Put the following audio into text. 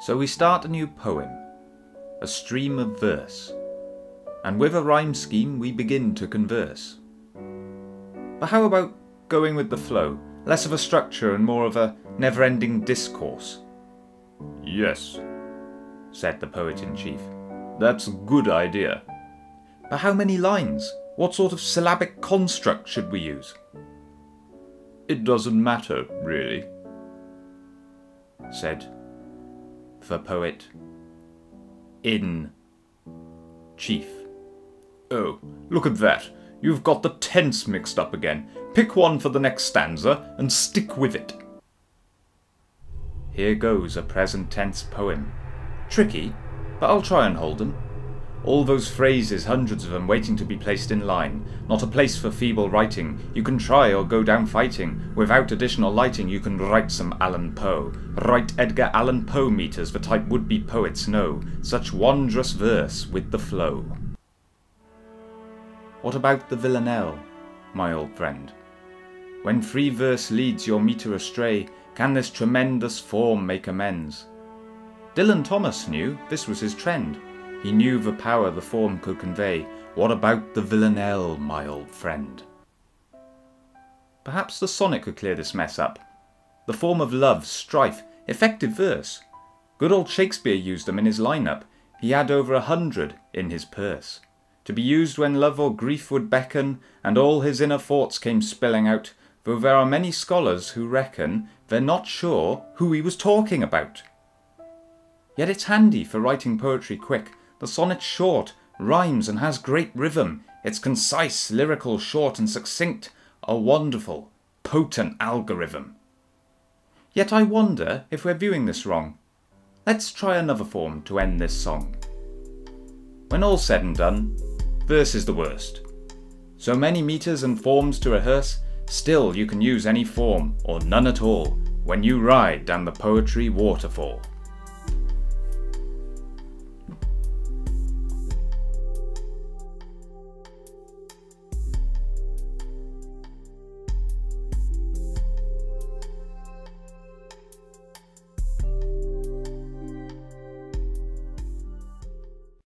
So we start a new poem, a stream of verse, and with a rhyme scheme we begin to converse. But how about going with the flow, less of a structure and more of a never ending discourse? Yes, said the poet in chief. That's a good idea. But how many lines? What sort of syllabic construct should we use? It doesn't matter, really, said the poet in chief. Oh, look at that. You've got the tense mixed up again. Pick one for the next stanza and stick with it. Here goes a present tense poem. Tricky, but I'll try and hold 'em. All those phrases, hundreds of them, waiting to be placed in line. Not a place for feeble writing. You can try or go down fighting. Without additional lighting, you can write some Allan Poe. Write Edgar Allan Poe meters the type would-be poets know. Such wondrous verse with the flow. What about the villanelle, my old friend? When free verse leads your meter astray, can this tremendous form make amends? Dylan Thomas knew this was his trend. He knew the power the form could convey. What about the villanelle, my old friend? Perhaps the sonnet could clear this mess up. The form of love, strife, effective verse. Good old Shakespeare used them in his lineup. He had over a hundred in his purse. To be used when love or grief would beckon, and all his inner thoughts came spilling out, though there are many scholars who reckon they're not sure who he was talking about. Yet it's handy for writing poetry quick, the sonnet's short, rhymes and has great rhythm. It's concise, lyrical, short and succinct. A wonderful, potent algorithm. Yet I wonder if we're viewing this wrong. Let's try another form to end this song. When all's said and done, verse is the worst. So many meters and forms to rehearse, still you can use any form or none at all when you ride down the poetry waterfall.